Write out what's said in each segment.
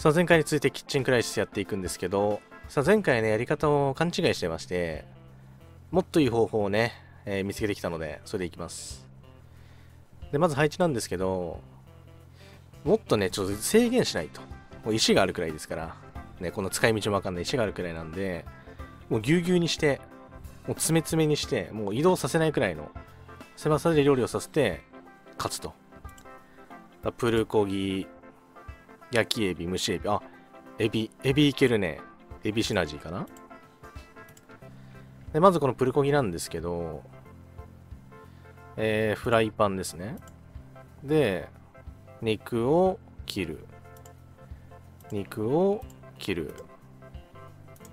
さあ前回についてキッチンクライシスやっていくんですけど、さあ前回ね、やり方を勘違いしてまして、もっといい方法をね、えー、見つけてきたので、それでいきます。で、まず配置なんですけど、もっとね、ちょっと制限しないと。もう石があるくらいですから、ね、この使い道もわかんない石があるくらいなんで、もうぎゅうぎゅうにして、もう詰め詰めにして、もう移動させないくらいの狭さで料理をさせて、勝つと。プルコギ、焼きエビ、蒸しエビ。あ、エビ、エビいけるね。エビシナジーかな？で、まずこのプルコギなんですけど、えー、フライパンですね。で、肉を切る。肉を切る。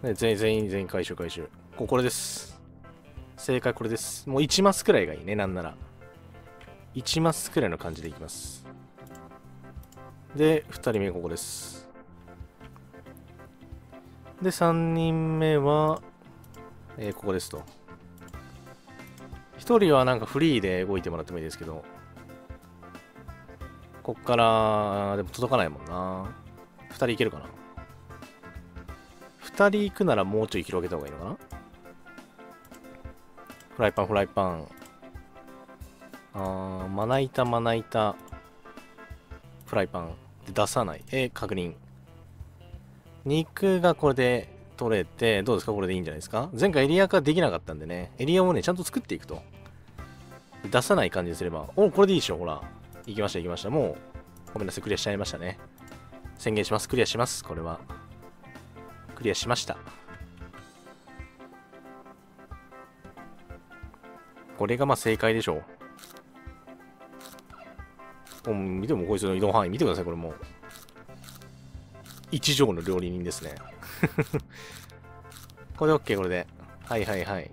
で全員、全員、全員回収回収。ここれです。正解これです。もう1マスくらいがいいね、なんなら。1マスくらいの感じでいきます。で、2人目ここです。で、3人目は、えー、ここですと。1人はなんかフリーで動いてもらってもいいですけど、こっから、でも届かないもんな。2人いけるかな。2人行くならもうちょい広げた方がいいのかなフライパン、フライパン。あー、まな板、まな板。フライパン。出さない。え確認。肉がこれで取れて、どうですか？これでいいんじゃないですか？前回エリア化できなかったんでね、エリアをね、ちゃんと作っていくと。出さない感じにすれば、おこれでいいでしょ？ほら。行きました、行きました。もう、ごめんなさい、クリアしちゃいましたね。宣言します。クリアします、これは。クリアしました。これがまあ正解でしょう。もう見てもこいつの移動範囲見てください、これもう。一条の料理人ですね。これで OK、これで。はいはいはい。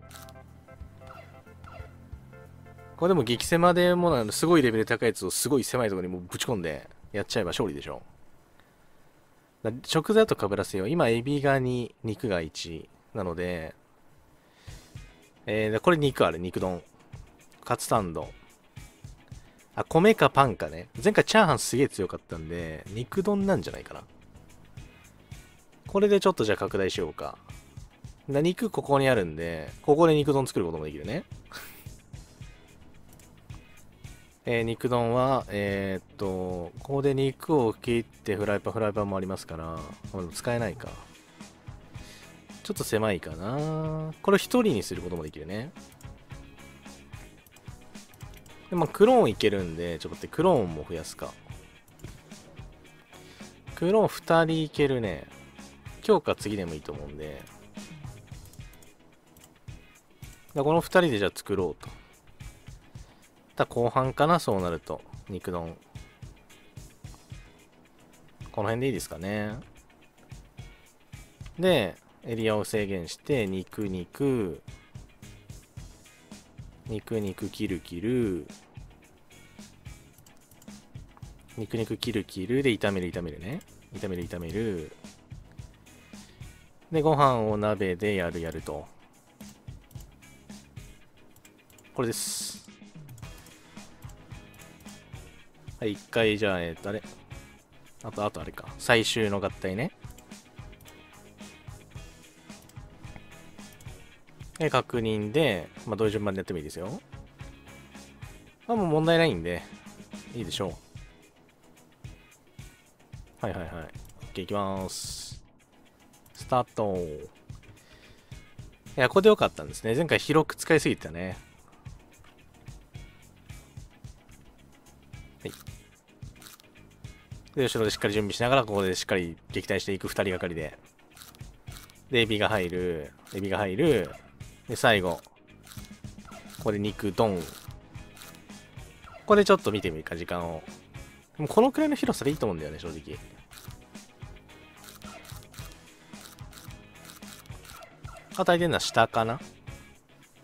これでも激狭でもうすごいレベル高いやつをすごい狭いところにもぶち込んでやっちゃえば勝利でしょ。食材だとかぶらせよう。今、エビが2、肉が1なので、えー、これ肉ある、肉丼。カツサンド。あ、米かパンかね。前回チャーハンすげえ強かったんで、肉丼なんじゃないかな。これでちょっとじゃあ拡大しようか。肉ここにあるんで、ここで肉丼作ることもできるね。えー、肉丼は、えー、っと、ここで肉を切ってフライパン、フライパンもありますから、使えないか。ちょっと狭いかな。これ一人にすることもできるね。で、まあ、クローンいけるんで、ちょっと待って、クローンも増やすか。クローン2人いけるね。今日か次でもいいと思うんで。この2人でじゃあ作ろうと。た後半かな、そうなると。肉丼。この辺でいいですかね。で、エリアを制限して、肉、肉、肉、肉、切る、切る、肉、肉、切る、切る、で、炒める、炒めるね。炒める、炒める。で、ご飯を鍋でやる、やると。これです。はい、一回、じゃあ、えっ、と、あれ。あと、あとあれか。最終の合体ね。で、確認で、まあ、どういう順番でやってもいいですよ。まあ、もう問題ないんで、いいでしょう。はいはいはい。OK、いきます。スタート。いや、ここでよかったんですね。前回広く使いすぎたね。はいで、後ろでしっかり準備しながら、ここでしっかり撃退していく2人がかりで。で、エビが入る。エビが入る。で、最後。ここで肉、ドン。ここでちょっと見てみるか、時間を。でもこのくらいの広さでいいと思うんだよね、正直。叩いてるのは下かな？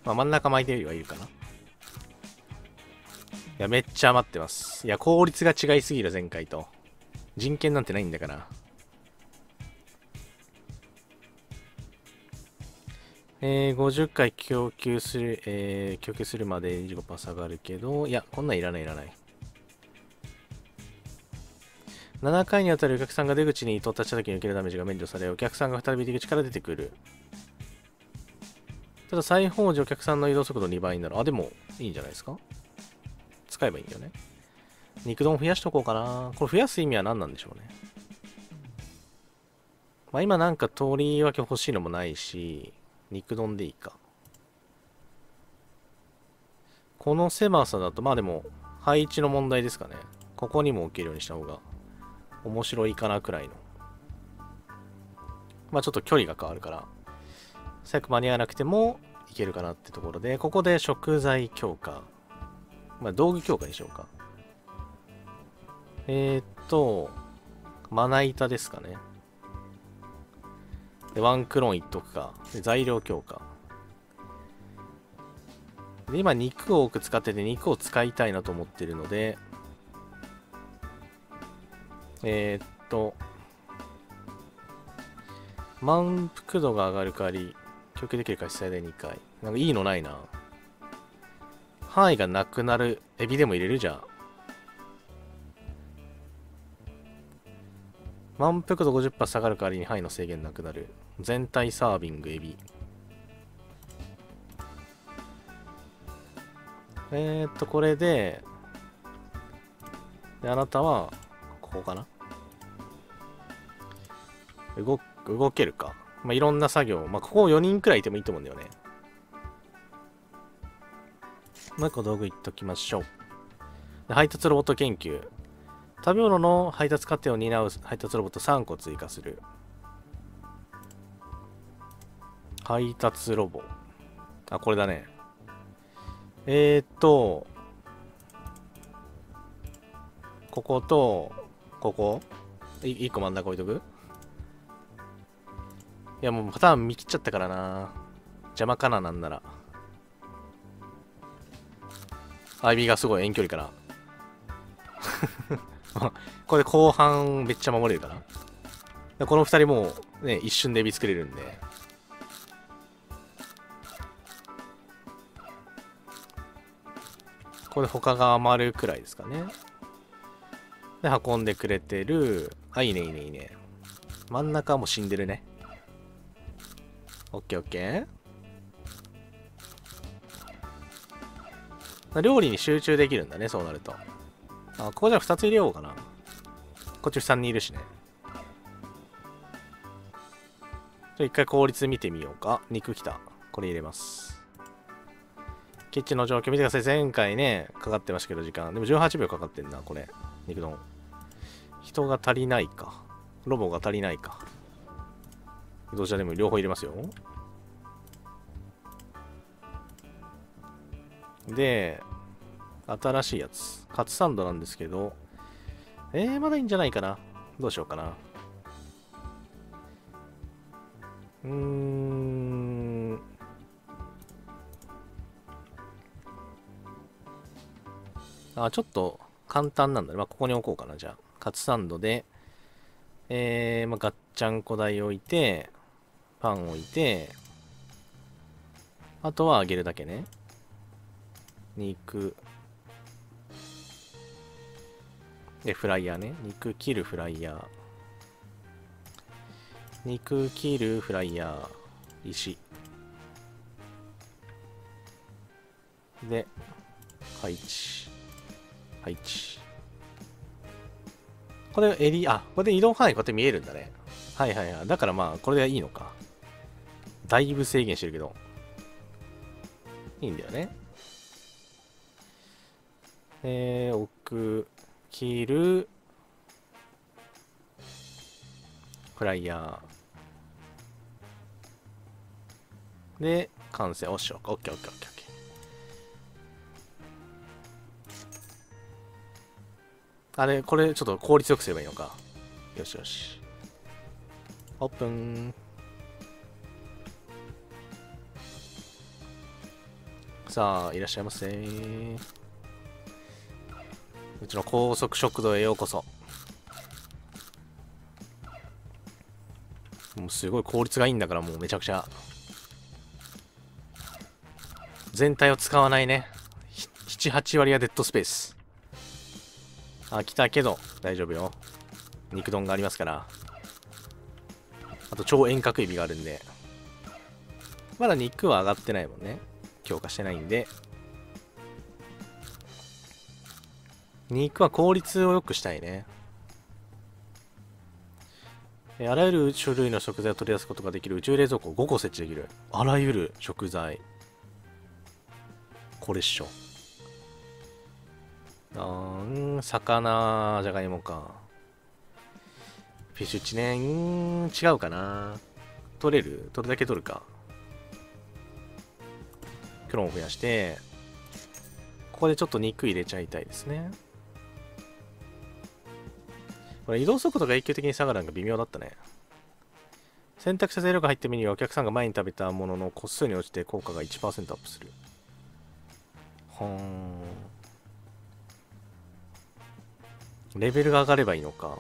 まあ、真ん中巻いてるよりはいるかないや、めっちゃ余ってます。いや、効率が違いすぎる、前回と。人権なんてないんだから。えー、50回供給する、えー、供給するまで25%下がるけど、いや、こんなんいらないいらない。7回にわたりお客さんが出口に到達した時に受けるダメージが免除され、お客さんが再び出口から出てくる。ただ再放時お客さんの移動速度2倍になる。あ、でもいいんじゃないですか？使えばいいんだよね。肉丼増やしとこうかな。これ増やす意味は何なんでしょうね。まあ今なんか通り分け欲しいのもないし、肉丼でいいか。この狭さだと、まあでも配置の問題ですかね。ここにも置けるようにした方が面白いかなくらいの。まあちょっと距離が変わるから、最悪間に合わなくてもいけるかなってところで、ここで食材強化。まあ道具強化にしようか。えー、っと、まな板ですかね。で、ワンクローンいっとくか。材料強化。で、今肉を多く使ってて肉を使いたいなと思ってるので、えー、っと、満腹度が上がる代わり、供給できる回数最大2回。なんかいいのないな。範囲がなくなる。エビでも入れるじゃん。満腹度50%下がる代わりに範囲の制限なくなる。全体サービングエビ。えー、っと、これで、で、あなたは、ここかな？動、動けるか。まあ、いろんな作業。まあ、ここ4人くらいいてもいいと思うんだよね。もう一個道具いっときましょう。配達ロボット研究。食べ物の配達過程を担う配達ロボット3個追加する。配達ロボ。あ、これだね。えー、っと、ここと、ここ？い ?1 個真ん中置いとく？いやもうパターン見切っちゃったからな。邪魔かな、なんなら。アイビーがすごい遠距離から。これで後半めっちゃ守れるから。この二人もね、一瞬でエビ作れるんで。これ他が余るくらいですかね。で、運んでくれてる。あ、いいね、いいね、いいね。真ん中も死んでるね。オッケーオッケー。料理に集中できるんだね、そうなると。あ、ここじゃ2つ入れようかな。こっち3人いるしね。じゃ一回効率見てみようか。肉きた。これ入れます。キッチンの状況見てください。前回ね、かかってましたけど、時間。でも18秒かかってんな、これ。肉丼。人が足りないか。ロボが足りないか。どちらでも両方入れますよ。で、新しいやつ。カツサンドなんですけど、えー、まだいいんじゃないかな。どうしようかな。うーん。あ、ちょっと簡単なんだね。まあ、ここに置こうかな、じゃあ。カツサンドで、えー、まあ、ガッチャンコ台置いて、パン置いて、あとは揚げるだけね。肉。で、フライヤーね。肉切るフライヤー。肉切るフライヤー。石。で、配置。配置。これ、襟、あ、これで移動範囲こうやって見えるんだね。はいはいはい。だからまあ、これでいいのか。だいぶ制限してるけど。いいんだよね。えー、置く、切る、フライヤー。で、完成。おっしょ。オッケーオッケーオッケー。あれ、これちょっと効率よくすればいいのか。よしよし。オープン。さあ、いらっしゃいませ。うちの高速食堂へようこそ。もうすごい効率がいいんだから、もうめちゃくちゃ。全体を使わないね。7、8割はデッドスペース。あ、来たけど、大丈夫よ。肉丼がありますから。あと超遠隔エビがあるんで。まだ肉は上がってないもんね。強化してないんで。肉は効率を良くしたいね。あらゆる種類の食材を取り出すことができる宇宙冷蔵庫5個設置できる。あらゆる食材。これっしょ。あーん魚じゃがいもか。フィッシュチねん違うかな。取れる？どれだけ取るか。クローンを増やしてここでちょっと肉入れちゃいたいですね。これ移動速度が永久的に下がるのが微妙だったね。選択した材料が入ったメニューはお客さんが前に食べたものの個数に応じて効果が1%アップする。はーん。レベルが上がればいいのか。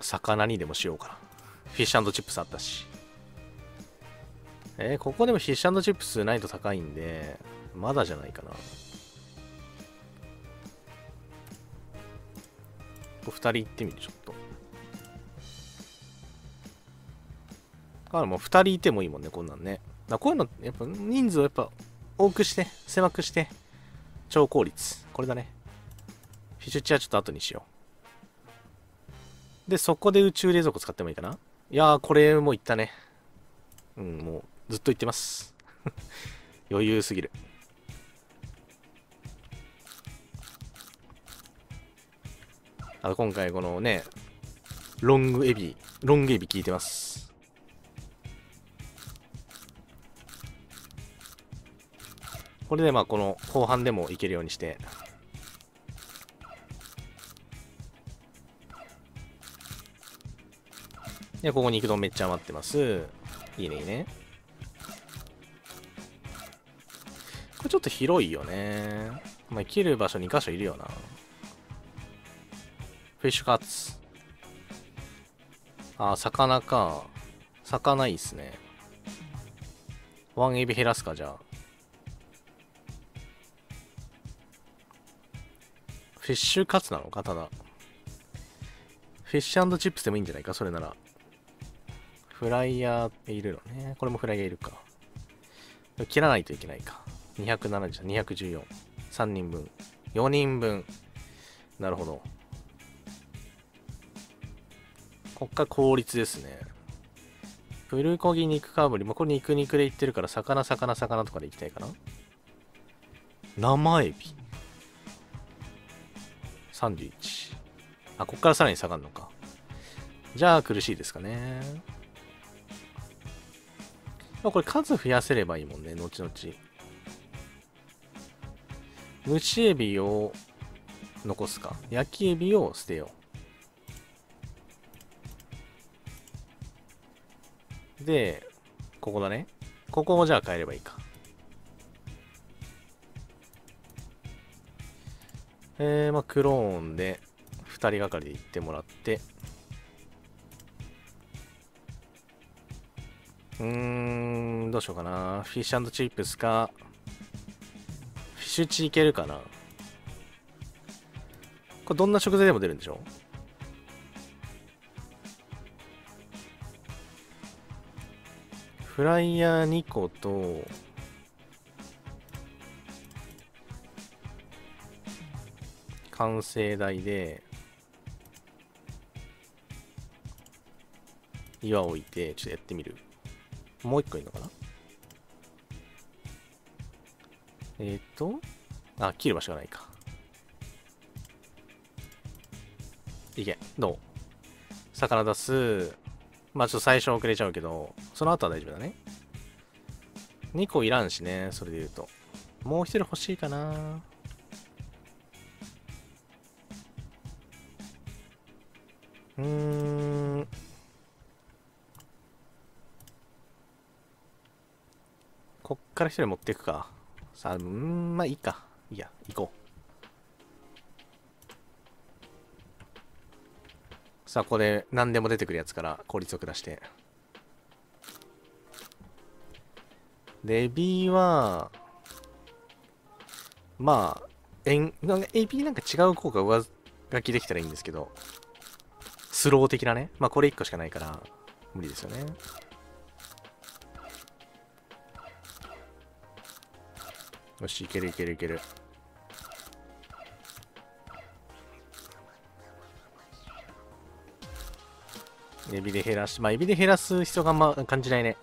魚にでもしようかな。フィッシュチップスあったし。えー、ここでもフィッシュチップスないと高いんでまだじゃないかな。2人行ってみるちょっと。あもう2人いてもいいもんねこんなんね。だこういうのやっぱ人数をやっぱ多くして狭くして。超効率。これだね。フィッシュチはちょっと後にしよう。でそこで宇宙冷蔵庫使ってもいいかな。いやーこれもいったね。うんもうずっと言ってます。余裕すぎる。あ今回このねロングエビロングエビ効いてます。これでまあこの後半でもいけるようにしてでここ肉丼めっちゃ余ってますいいねいいねこれちょっと広いよねまあ切る場所2箇所いるよなフィッシュカツ。あー、魚か。魚いいっすね。ワンエビ減らすか、じゃあ。フィッシュカツなのか、ただ。フィッシュチップスでもいいんじゃないか、それなら。フライヤーいるのね。これもフライヤーいるか。切らないといけないか。270、214。3人分。4人分。なるほど。こっから効率ですね。プルコギ肉かぶり。まあ、これ肉肉で言ってるから、魚、魚、魚とかでいきたいかな。生エビ。31。あ、こっからさらに下がるのか。じゃあ苦しいですかね。これ数増やせればいいもんね、後々。蒸しエビを残すか。焼きエビを捨てよう。で、ここだね。ここもじゃあ変えればいいか。えー、まあ、クローンで2人がかりで行ってもらって、うーん、どうしようかな。フィッシュチップスか、フィッシュチいけるかな。これどんな食材でも出るんでしょ？フライヤー2個と、完成台で、岩を置いて、ちょっとやってみる。もう一個いいのかな？えっ、ー、と、あ、切る場所がないか。いけ、どう？魚出す。まあちょっと最初遅れちゃうけど、その後は大丈夫だね。2個いらんしね、それで言うと。もう1人欲しいかな。うん。こっから1人持っていくか。さあ、うん、まあいいか。いいや、行こう。さあ、ここで何でも出てくるやつから効率よく出して。レビーは、まあ、円、なんか AP なんか違う効果上書きできたらいいんですけど、スロー的なね。まあこれ1個しかないから、無理ですよね。よし、いけるいけるいける。エビで減らし、まあ、エビで減らす必要があんま感じないね。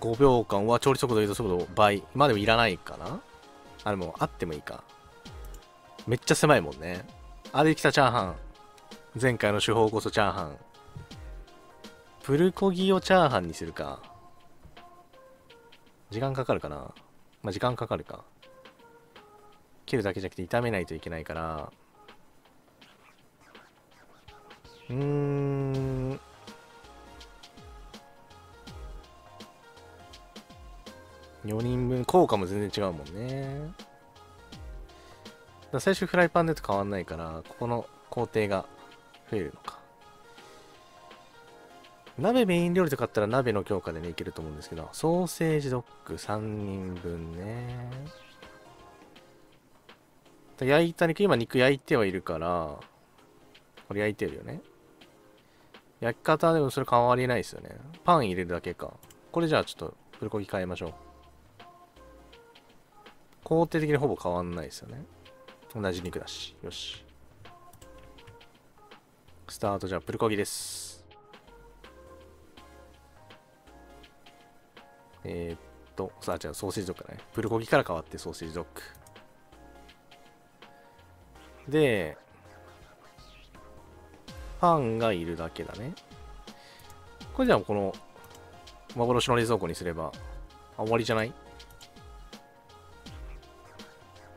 5秒間は調理速度、移動速度倍。まあでもいらないかなあ、でもあってもいいか。めっちゃ狭いもんね。あれ来たチャーハン。前回の手法こそチャーハン。プルコギをチャーハンにするか。時間かかるかなまあ、時間かかるか。切るだけじゃなくて炒めないといけないから。うーん。4人分、効果も全然違うもんね。最初フライパンでと変わんないから、ここの工程が増えるのか。鍋メイン料理とかあったら鍋の強化でね、いけると思うんですけど、ソーセージドッグ3人分ね。焼いた肉、今肉焼いてはいるから、これ焼いてるよね。焼き方でもそれ変わりないですよね。パン入れるだけか。これじゃあちょっとプルコギ変えましょう。工程的にほぼ変わんないですよね。同じ肉だし。よし。スタートじゃあプルコギです。えー、っと、さあ、じゃあソーセージドッグだね。プルコギから変わってソーセージドッグ。で、パンがいるだけだね。これじゃあこの幻の冷蔵庫にすれば、あ、終わりじゃない？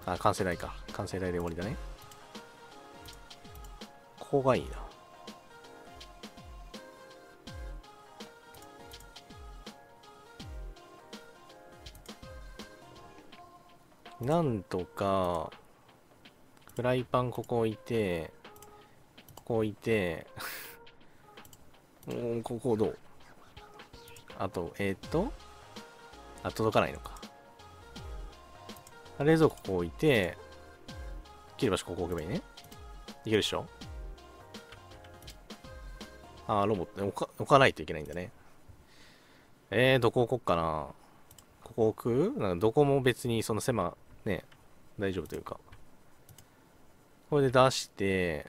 あ、完成台か。完成台で終わりだね。ここがいいな。なんとか、フライパンここ置いて、ここ置いて、うん、ここどう？あと、えー、っと、あ、届かないのか。冷蔵庫ここ置いて、切り箸ここ置けばいいね。いけるでしょあー、ロボット、置か置かないといけないんだね。えー、どこ置こっかな。ここ置く？なんかどこも別にその狭、ね、大丈夫というか。これで出して、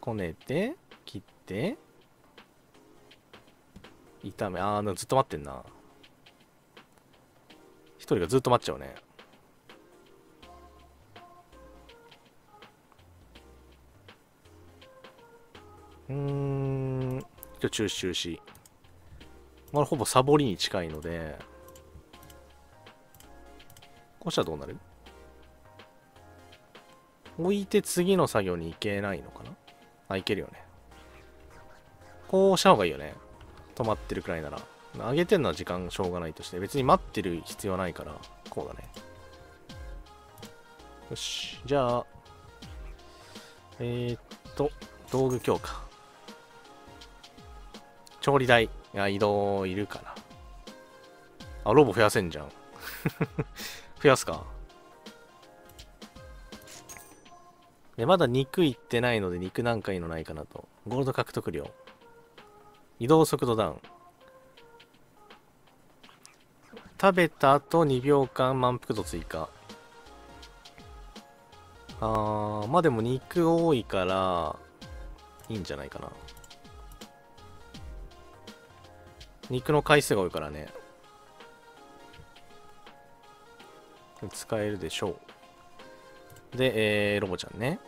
こねて、切って、炒め、あー、ずっと待ってんな。一人がずっと待っちゃうね。うーん、一応中止中止。まあ、ほぼサボりに近いので、こうしたらどうなる？置いて次の作業に行けないのかな？あ、いけるよね。こうした方がいいよね。止まってるくらいなら。上げてるのは時間しょうがないとして、別に待ってる必要ないから、こうだね。よし。じゃあ、えー、っと、道具強化。調理台。いや、移動いるかな。あ、ロボ増やせんじゃん。増やすか。で、まだ肉いってないので肉なんかいいのないかなと。ゴールド獲得量。移動速度ダウン。食べた後2秒間満腹度追加。あー、まあでも肉多いから、いいんじゃないかな。肉の回数が多いからね。使えるでしょう。で、えー、ロボちゃんね。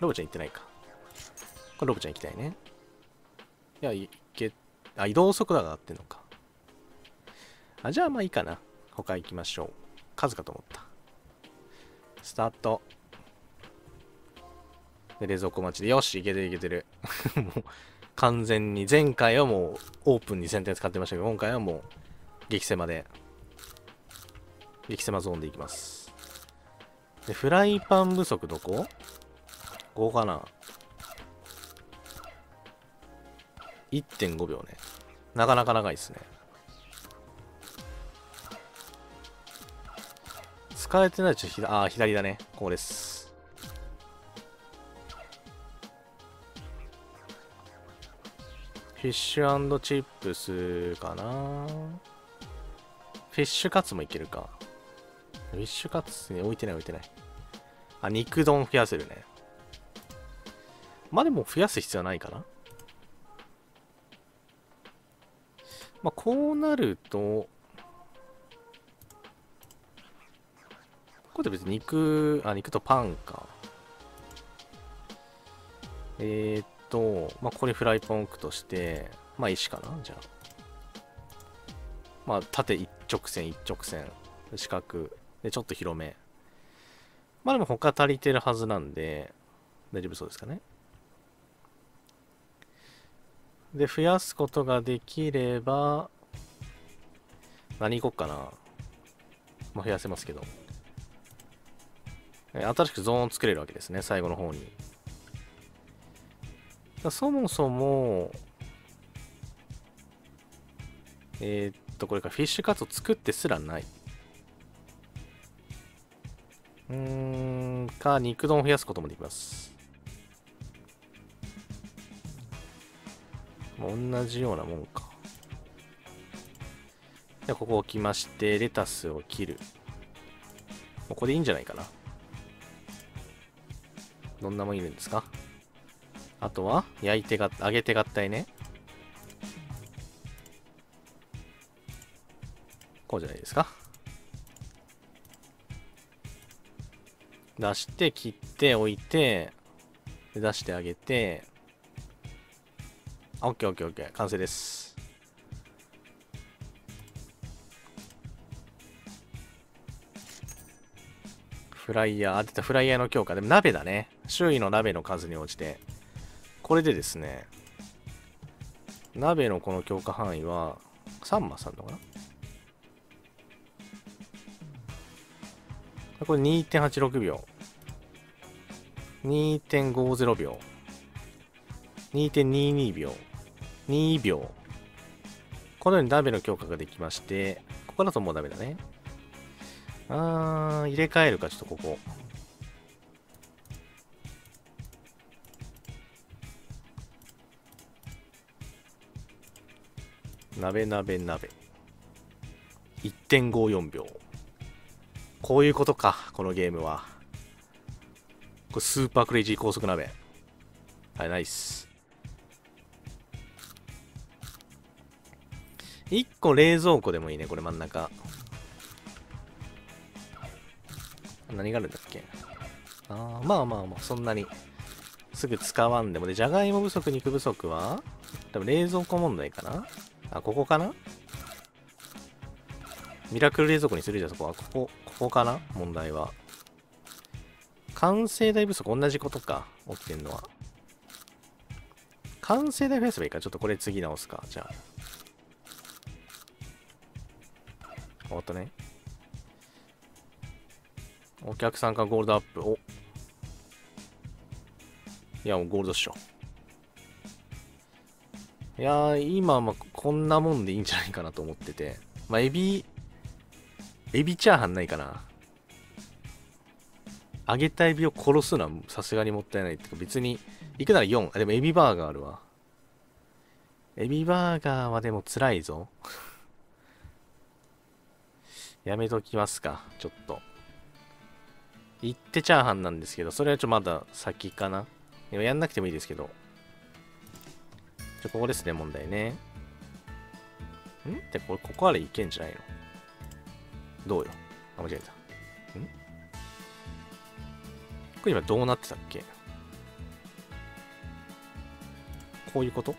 ロボちゃん行ってないか。これロボちゃん行きたいね。いや、いけ、あ、移動速度が上がってんのか。あ、じゃあまあいいかな。他行きましょう。数かと思った。スタート。で、冷蔵庫待ちで、よし、いけてるいけてる。もう、完全に前回はもうオープンに先手使ってましたけど今回はもう激狭で激狭ゾーンでいきます。でフライパン不足どこ？ここかな？1.5秒ね。なかなか長いですね。使えてないちょっとああ左だね。ここです。フィッシュチップスかなフィッシュカツもいけるか。フィッシュカツに置いてない置いてない。あ、肉丼増やせるね。まあでも増やす必要はないかな。まあこうなると、ここで別に肉、あ、肉とパンか。えー、っと、まあここにフライパン置くとして、まあ石かな？じゃあ。まあ縦一直線一直線。四角。で、ちょっと広め。まあでも他足りてるはずなんで、大丈夫そうですかね？で、増やすことができれば、何いこっかな？まあ、増やせますけど。新しくゾーンを作れるわけですね、最後の方に。そもそも、えー、っと、これかフィッシュカツを作ってすらない。うーん、か、肉丼を増やすこともできます。同じようなもんか。で、ここ置きまして、レタスを切る。ここでいいんじゃないかな。どんなもんいるんですか？あとは、焼いてが、揚げて合体ね。こうじゃないですか。出して切っておいて出してあげて。オッケーオッケーオッケー。完成です。フライヤーあ出た。フライヤーの強化。でも鍋だね。周囲の鍋の数に応じて。これでですね鍋のこの強化範囲は3マスあるのかな？これ2.86秒。2.50秒。2.22秒。2秒。このようにダメの強化ができまして、ここだともうダメだね。あー、入れ替えるか、ちょっとここ。鍋鍋鍋。1.54秒。こういうことか、このゲームは。これスーパークレイジー高速鍋。はい、ナイス。1個冷蔵庫でもいいね、これ真ん中。何があるんだっけ？あまあまあまあ、そんなにすぐ使わんでも。で、じゃがいも不足、肉不足は？多分冷蔵庫問題かなあ、ここかな？ミラクル冷蔵庫にするじゃん、そこは。ここ、ここかな？問題は。完成台不足同じことか。起きてんのは。完成台増やせばいいか？ちょっとこれ次直すか。じゃあ。終わったね。お客さんかゴールドアップ。お。いや、もうゴールドっしょ。いやー、今、まあ、こんなもんでいいんじゃないかなと思ってて。まあ、エビ、エビチャーハンないかな。揚げたエビを殺すのはさすがにもったいないってか別に行くなら4あでもエビバーガーあるわ。エビバーガーはでも辛いぞ。やめときますかちょっと。行ってチャーハンなんですけどそれはちょっとまだ先かな。やんなくてもいいですけど。ちょここですね問題ね。ん？ってこれここあれいけんじゃないの？どうよ？あ、間違えた。ん？これ今どうなってたっけ？こういうこと？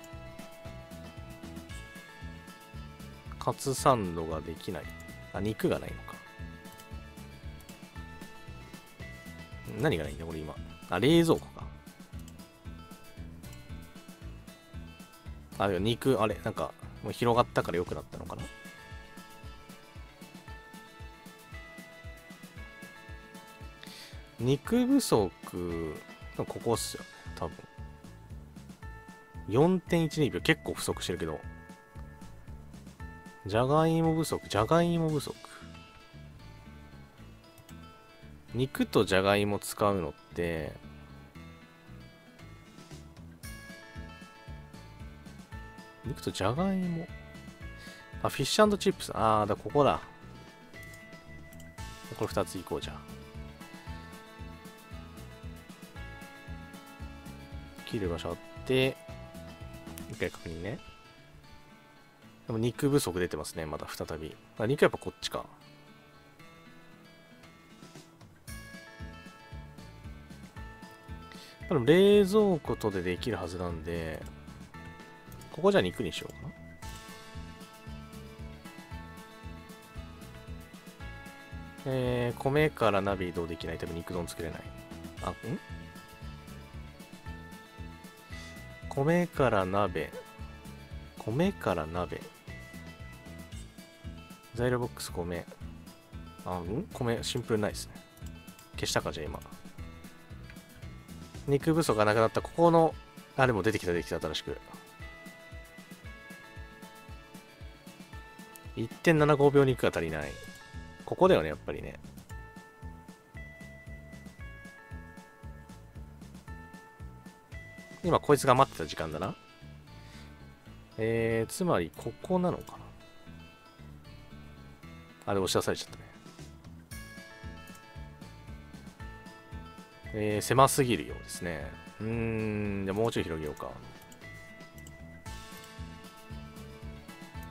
カツサンドができない。あ、肉がないのか。何がないんだこれ今？あ、冷蔵庫か。あ、肉、あれ、なんか、もう広がったから良くなったのかな肉不足、ここっすよね、多分。4.12秒、結構不足してるけど。じゃがいも不足、じゃがいも不足。肉とじゃがいも使うのって肉とじゃがいも。あフィッシュチップス。ああだここだ。これ2ついこうじゃん切る場所あって一回確認ね。でも肉不足出てますねまだ再び。あ肉やっぱこっちか。でも冷蔵庫とでできるはずなんでここじゃ肉にしようかな。えー、米から鍋移動できない多分肉丼作れない。あん？米から鍋。米から鍋。材料ボックス米。あん？米シンプルないですね。消したかじゃあ今。肉不足がなくなった。ここのあれも出てきた出てきた新しく。1.75秒肉が足りない。ここだよねやっぱりね。今こいつが待ってた時間だな。えー、つまりここなのかな。あれ押し出されちゃったね。えー、狭すぎるようですね。うーんじゃあもうちょい広げようか。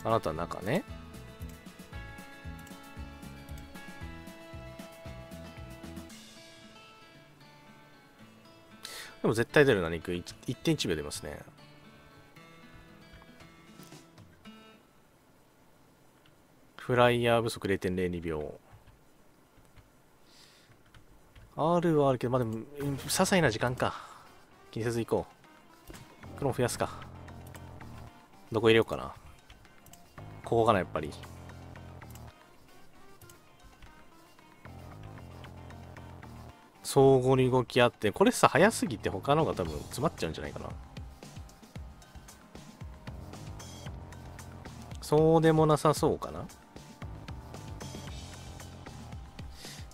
あなた中ね。でも絶対出るな、肉。1.1秒出ますね。フライヤー不足0.02秒。R はあるけど、まあでも、些細な時間か。気にせず行こう。クローン増やすか。どこ入れようかな。ここかな、やっぱり。相互に動き合って、これさ、早すぎて他のが多分詰まっちゃうんじゃないかな。そうでもなさそうかな。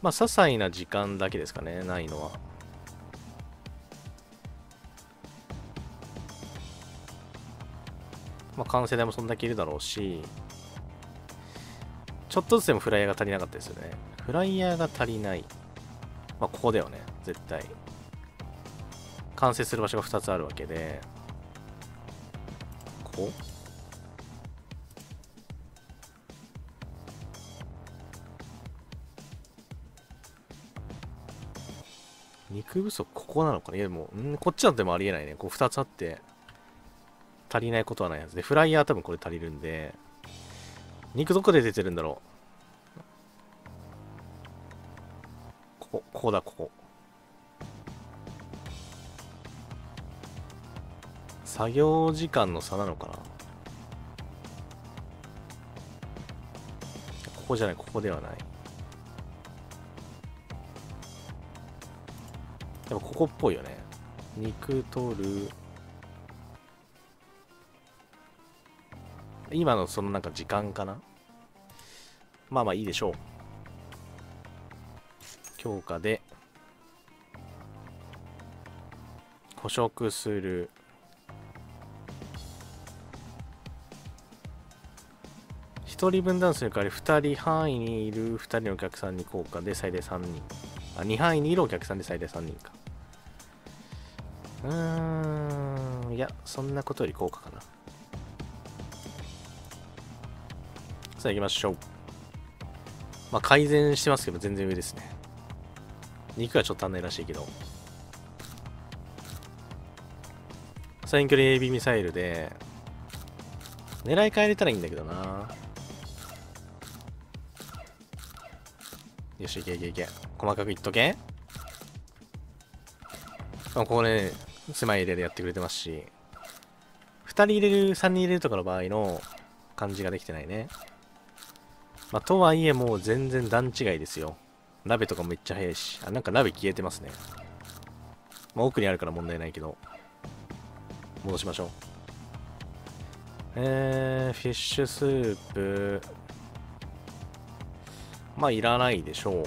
まあ、些細な時間だけですかね、ないのは。まあ、完成台もそんだけいるだろうし、ちょっとずつでもフライヤーが足りなかったですよね。フライヤーが足りない。まあ、ここだよね、絶対。完成する場所が2つあるわけで、ここ？肉不足、ここなのかな？いや、でも、んこっちだってもありえないね。こう2つあって、足りないことはないはず。で、フライヤー多分これ足りるんで、肉どこで出てるんだろう。ここ、だ、ここ。作業時間の差なのかな？ここじゃない、ここではない。でもここっぽいよね。肉取る。今のそのなんか時間かな？まあまあいいでしょう。強化で捕食する1人分断する代わり2人範囲にいる2人のお客さんに効果で最大3人。あ2範囲にいるお客さんで最大3人か。うーんいやそんなことより効果かな。さあ行きましょう。まあ改善してますけど全然上ですね。肉がちょっと足んないらしいけど。最遠距離 AB ミサイルで狙い変えれたらいいんだけどな。よしいけいけいけ。細かくいっとけ。ここね狭い入れでやってくれてますし。2人入れる3人入れるとかの場合の感じができてないね。まあ、とはいえもう全然段違いですよ。鍋とかめっちゃ早いし。あ、なんか鍋消えてますね。まあ、奥にあるから問題ないけど。戻しましょう。えー、フィッシュスープ。まあ、いらないでしょう。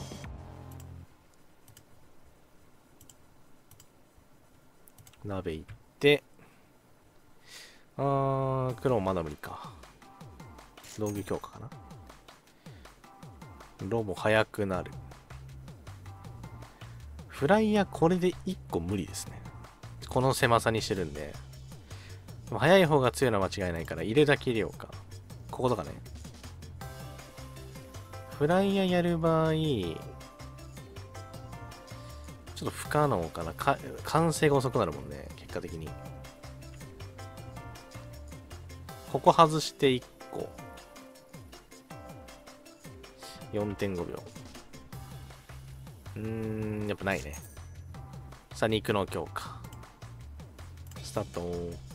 鍋いって。あー、黒まだ無理か。道具強化かな。ロボ速くなる。フライヤーこれで1個無理ですね。この狭さにしてるんで。でも速い方が強いのは間違いないから入れだけ入れようか。こことかね。フライヤーやる場合、ちょっと不可能かな。か完成が遅くなるもんね。結果的に。ここ外して1個。4.5秒。うーん、やっぱないね。さあ、肉の強化。スタート。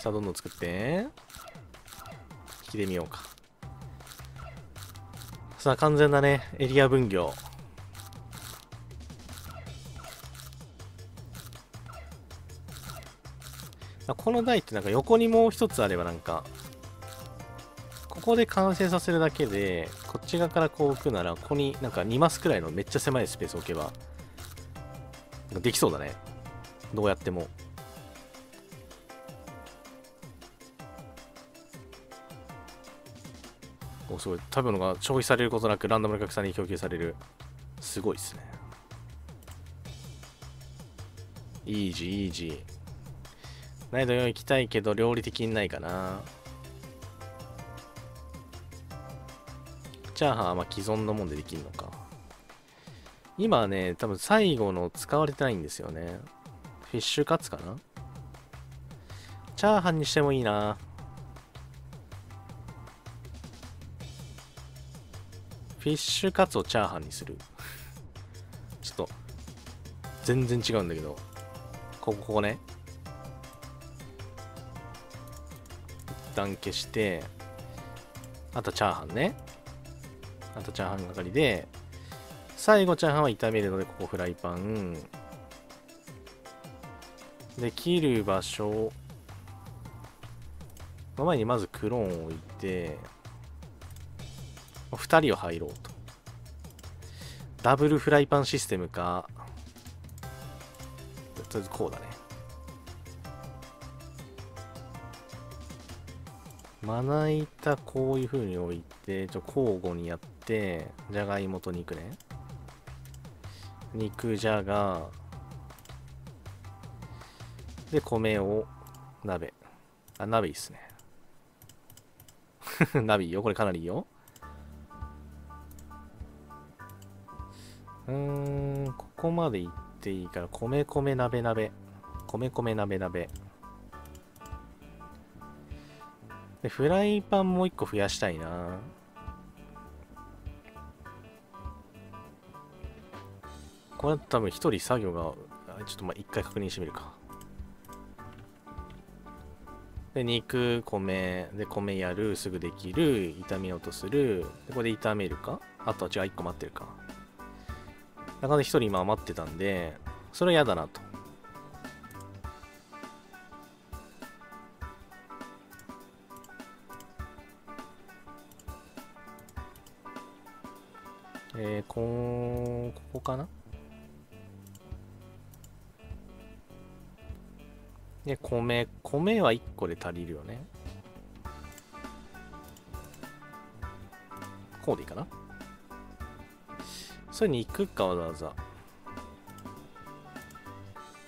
さあ、どんどん作って。引きでみようか。さあ、完全なね、エリア分業。この台ってなんか横にもう一つあればなんか、ここで完成させるだけで、こっち側からこう置くなら、ここになんか2マスくらいのめっちゃ狭いスペース置けば、できそうだね。どうやっても。おすごい食べ物が消費されることなくランダムな客さんに供給されるすごいっすねイージーイージー難易度4行きたいけど料理的にないかな。チャーハンはまあ既存のもんでできるのか。今ね多分最後の使われてないんですよね。フィッシュカツかな。チャーハンにしてもいいな。フィッシュカツをチャーハンにする。ちょっと、全然違うんだけど、ここ、ここね。旦消して、あとチャーハンね。あとチャーハン係で、最後チャーハンは炒めるので、ここフライパン。で、切る場所の前にまずクローンを置いて、2人を入ろうと。ダブルフライパンシステムか、とりあえずこうだね。まな板こういう風に置いて、ちょ交互にやって、じゃがいもと肉ね。肉じゃが、で、米を鍋。あ、鍋いいっすね。鍋いいよ。これかなりいいよ。うん、ここまで行っていいから、米米鍋鍋。米米鍋鍋。で、フライパンもう一個増やしたいな。これ多分一人作業が、ちょっとまあ一回確認してみるか。で、肉、米、で、米やる、すぐできる、炒めようとする、で、これで炒めるか？あとは違う、一個待ってるか。なかなか一人今余ってたんで、それは嫌だなと。こここかな？で、米、米は1個で足りるよね。こうでいいかな？それに行くかわざわざ。い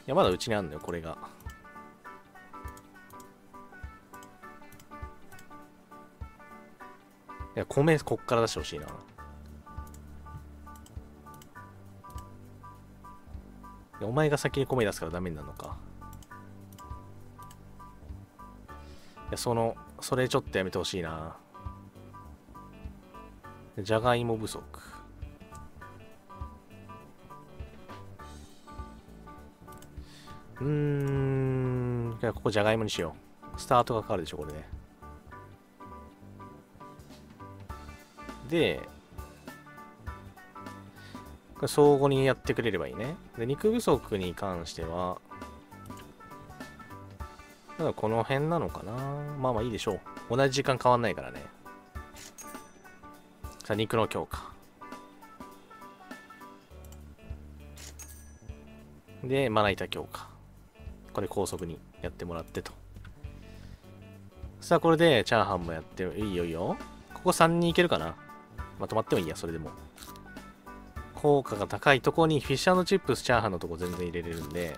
や、まだうちにあるんだよ、これが。いや、米こっから出してほしいな。お前が先に米出すからダメになるのか。いや、その、それちょっとやめてほしいな。じゃがいも不足。うーん。じゃあここじゃがいもにしよう。スタートがかかるでしょ、これね。で、相互にやってくれればいいね。で、肉不足に関しては、ただこの辺なのかなまあまあいいでしょう。同じ時間変わんないからね。さあ、肉の強化。で、まな板強化。これ高速にやってもらってと。さあ、これでチャーハンもやっていいよいいよ。ここ3人いけるかなまとまってもいいや、それでも。効果が高いとこにフィッシャーのチップスチャーハンのとこ全然入れれるんで、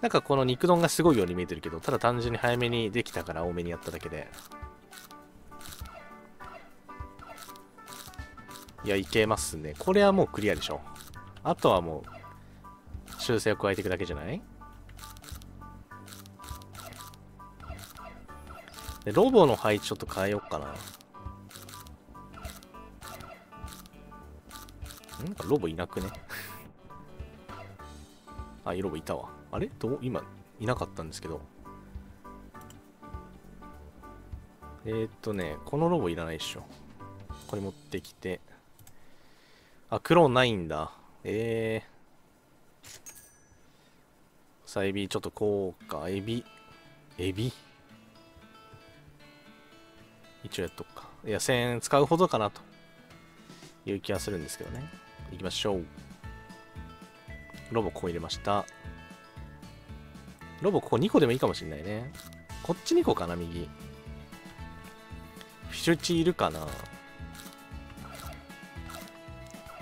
なんかこの肉丼がすごいように見えてるけど、ただ単純に早めにできたから多めにやっただけで。いや、いけますね。これはもうクリアでしょ。あとはもう、修正を加えていくだけじゃない？でロボの配置ちょっと変えようかな。なんかロボいなくね？あ、ロボいたわ。あれ？どう？今、いなかったんですけど。えー、っとね、このロボいらないっしょ。これ持ってきて。あ、クローンないんだ。えー。さあ、エビ、ちょっとこうか。エビ？エビ？一応やっとくか。いや、1000円使うほどかなという気はするんですけどね。行きましょう。ロボここ入れました。ロボここ2個でもいいかもしんないね。こっち2個かな、右。フィシュチいるかな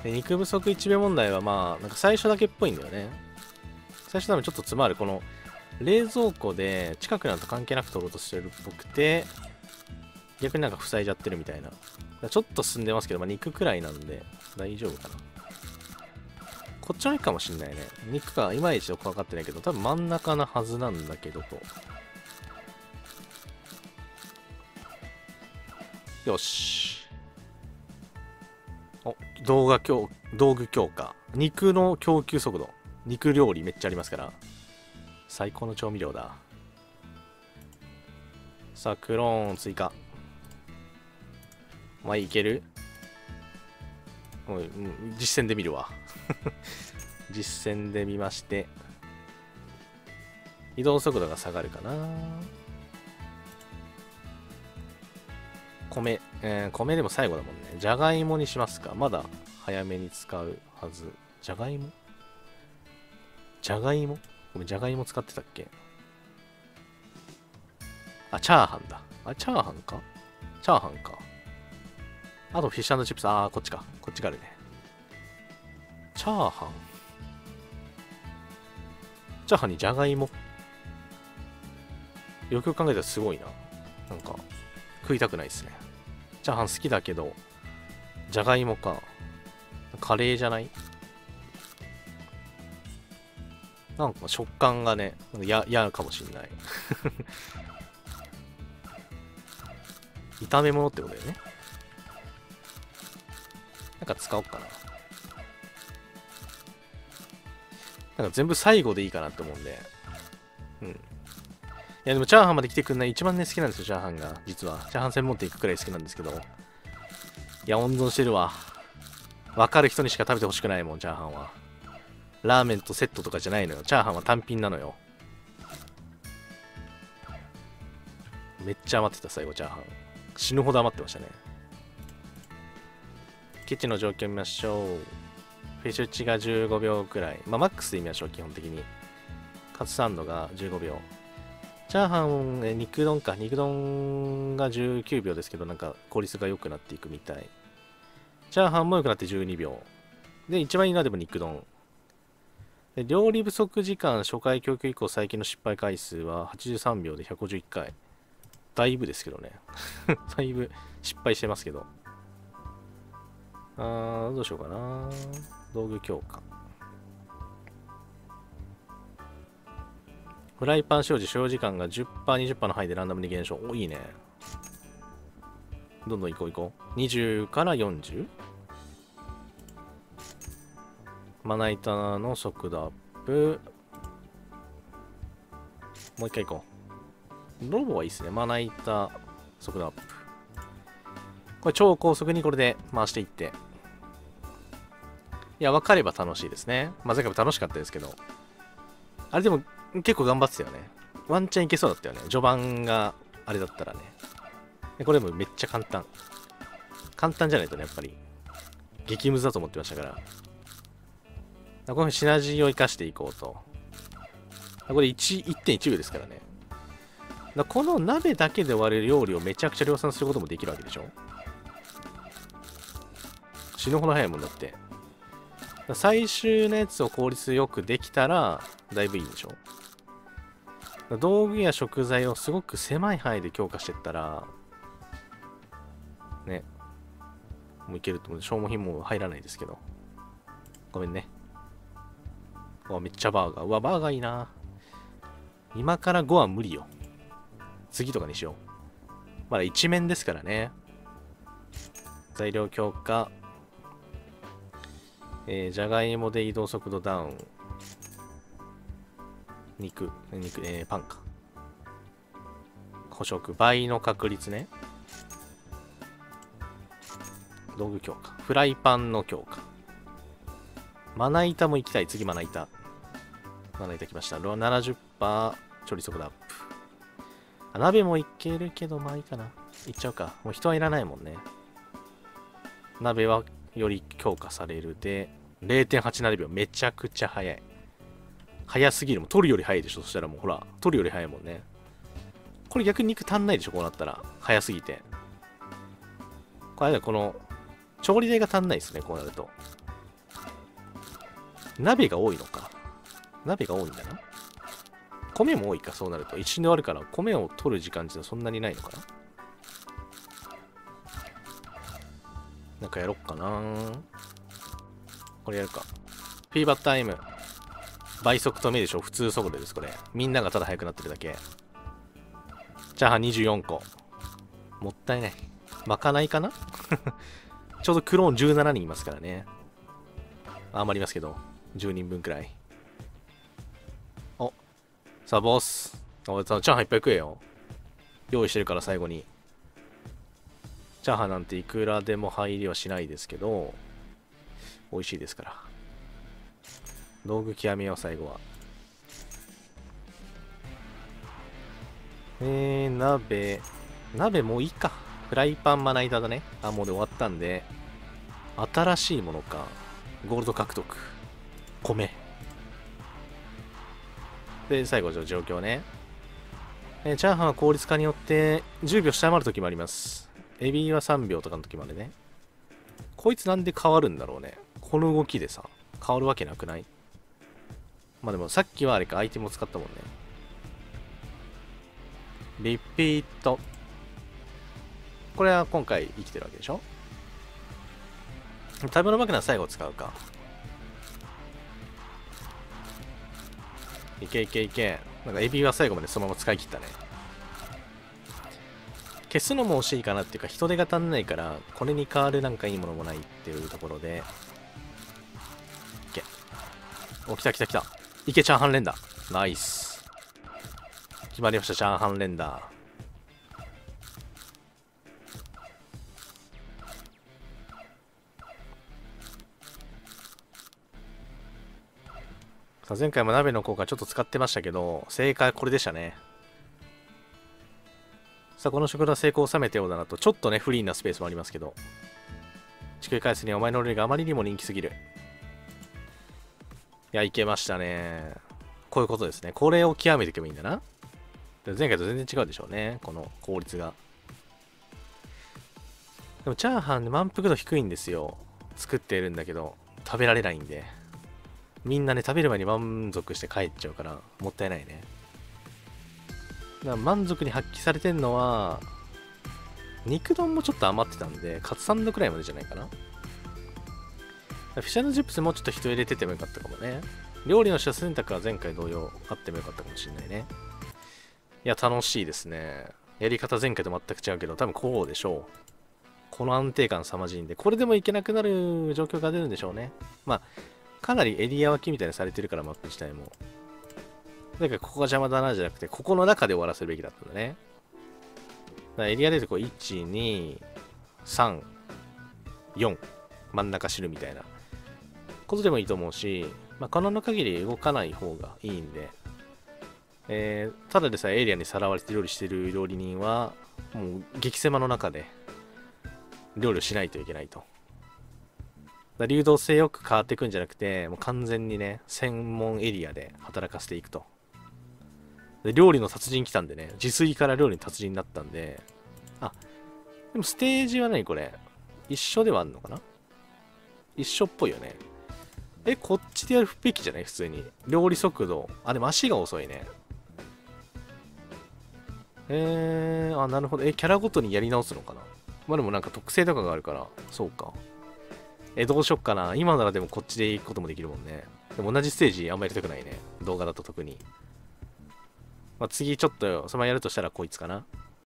で肉不足1秒問題はまあ、なんか最初だけっぽいんだよね。最初多分ちょっと詰まる。この冷蔵庫で近くなると関係なく取ろうとしてるっぽくて、逆になんか塞いじゃってるみたいな。ちょっと進んでますけど、まあ、肉くらいなんで大丈夫かな。こっちのいいかもしんないね。肉かいまいちよくわかってないけど、多分真ん中なはずなんだけどと。よし。お、動画強、道具強化。肉の供給速度。肉料理めっちゃありますから。最高の調味料だ。さあ、クローン追加。まあ、いける？う、実践で見るわ。実践で見まして、移動速度が下がるかな。米、えー、米でも最後だもんね。じゃがいもにしますか。まだ早めに使うはず。じゃがいもじゃがいもごめん、じゃがいも使ってたっけ？あ、チャーハンだ。あ、チャーハンか？チャーハンか。あとフィッシュチップス。あー、こっちか。こっちがあるね。チャーハン。チャーハンにじゃがいも。よくよく考えたらすごいな。なんか、食いたくないですね。チャーハン好きだけど、じゃがいもか。カレーじゃない？なんか食感がね、嫌かもしんない。炒め物ってことだよね。なんか使おうかな。なんか全部最後でいいかなって思うんで。うん。いやでもチャーハンまで来てくんない一番ね好きなんですよ、チャーハンが。実は。チャーハン専門店行くくらい好きなんですけど。いや、温存してるわ。わかる人にしか食べてほしくないもん、チャーハンは。ラーメンとセットとかじゃないのよ。チャーハンは単品なのよ。めっちゃ余ってた、最後、チャーハン。死ぬほど余ってましたね。基地の状況見ましょう。フィッシュ値が15秒くらい。まあ、マックスで見ましょう、基本的に。カツサンドが15秒。チャーハン、え肉丼か。肉丼が19秒ですけど、なんか効率が良くなっていくみたい。チャーハンも良くなって12秒。で、一番いいのはでも肉丼。で料理不足時間、初回供給以降最近の失敗回数は83秒で151回。だいぶですけどね。だいぶ失敗してますけど。あー、どうしようかな。道具強化。フライパン使用時使用時間が10%、20%の範囲でランダムに減少。お、いいね。どんどん行こう行こう。20から40。まな板の速度アップ。もう一回行こう。ロボはいいっすね。まな板速度アップ。これ超高速にこれで回していって。いや、分かれば楽しいですね。まあ、前回も楽しかったですけど。あれでも結構頑張ってたよね。ワンチャンいけそうだったよね。序盤があれだったらね。これもめっちゃ簡単。簡単じゃないとね、やっぱり。激ムズだと思ってましたから。この辺シナジーを生かしていこうと。これ1.1秒ですからね。だこの鍋だけで割れる料理をめちゃくちゃ量産することもできるわけでしょ死ぬほど早いもんだって。最終のやつを効率よくできたら、だいぶいいでしょ？道具や食材をすごく狭い範囲で強化してったら、ね、もういけると思う。消耗品も入らないですけど。ごめんね。わ、めっちゃバーガー。うわ、バーガーいいな。今から5は無理よ。次とかにしよう。まだ一面ですからね。材料強化。えー、じゃがいもで移動速度ダウン。肉、肉、えー、パンか。捕食、倍の確率ね。道具強化。フライパンの強化。まな板も行きたい。次まな板。まな板きました。70%調理速度アップ。鍋もいけるけど、まあいいかな。いっちゃうか。もう人はいらないもんね。鍋はより強化されるで、0.87秒。めちゃくちゃ早い。早すぎる。も取るより早いでしょ。そしたらもうほら、取るより早いもんね。これ逆に肉足んないでしょ。こうなったら。早すぎて。これこの、調理台が足んないですね。こうなると。鍋が多いのか。鍋が多いんだな。米も多いか、そうなると。一瞬で終わるから、米を取る時間っていうのはそんなにないのかななんかやろっかなこれやるか。フィーバッタイム。倍速止めでしょ？普通速度です、これ。みんながただ速くなってるだけ。チャーハン24個。もったいない。まかないかな？ちょうどクローン17人いますからね。余りますけど、10人分くらい。お、さあ、ボス。おチャーハンいっぱい食えよ。用意してるから最後に。チャーハンなんていくらでも入りはしないですけど、美味しいですから。道具極めよう、最後は。えー、鍋。鍋もういいか。フライパンまな板だね。あ、もうで終わったんで。新しいものか。ゴールド獲得。米。で、最後、状況ね。えー、チャーハンは効率化によって10秒下回る時もあります。エビは3秒とかの時までね。こいつなんで変わるんだろうね。この動きでさ、変わるわけなくない？まあでもさっきはあれか、アイテムを使ったもんね。リピート。これは今回生きてるわけでしょ？食べ物爆弾最後使うか。いけいけいけ。なんかエビは最後までそのまま使い切ったね。消すのも惜しいかなっていうか人手が足んないからこれに変わるなんかいいものもないっていうところでお来た来た来た。いけチャーハン連打ナイス。決まりましたチャーハン連打さあ前回も鍋の効果ちょっと使ってましたけど正解これでしたね。さあ、この食堂成功を収めたようだなと、ちょっとね、フリーなスペースもありますけど。地区返すにはお前の料理があまりにも人気すぎる。いや、いけましたね。こういうことですね。これを極めていけばいいんだな。前回と全然違うでしょうね。この効率が。でも、チャーハンで満腹度低いんですよ。作っているんだけど、食べられないんで。みんなね、食べる前に満足して帰っちゃうから、もったいないね。だから満足に発揮されてるのは、肉丼もちょっと余ってたんで、カツサンドくらいまでじゃないかな。フィシャーチップスもうちょっと人入れててもよかったかもね。料理の主選択は前回同様あってもよかったかもしれないね。いや、楽しいですね。やり方前回と全く違うけど、多分こうでしょう。この安定感凄まじいんで、これでもいけなくなる状況が出るんでしょうね。まあ、かなりエリア脇みたいにされてるから、マップ自体も。なんかここが邪魔だなじゃなくて、ここの中で終わらせるべきだったんだね。だエリアでこう、1、2、3、4、真ん中知るみたいなことでもいいと思うし、まあ、可能な限り動かない方がいいんで、えー、ただでさえエリアにさらわれて料理してる料理人はもう激狭の中で料理をしないといけないと。流動性よく変わっていくんじゃなくてもう完全にね専門エリアで働かせていくと。で料理の達人来たんでね自炊から料理の達人になったんであでもステージは何これ？一緒ではあんのかな？一緒っぽいよね。えこっちでやるべきじゃない？普通に料理速度あでも足が遅いねえー、あなるほどえキャラごとにやり直すのかな？まあでもなんか特性とかがあるからそうかえ、どうしよっかな。今ならでもこっちで行くこともできるもんね。でも同じステージあんまやりたくないね。動画だと特に。まあ、次ちょっとそのままやるとしたらこいつかな。